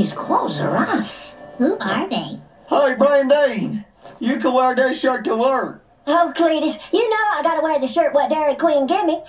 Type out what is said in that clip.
These clothes are us. Who are they? Hi, Brandine, you can wear this shirt to work. Oh, Cletus, you know I gotta wear the shirt what Dairy Queen gave me.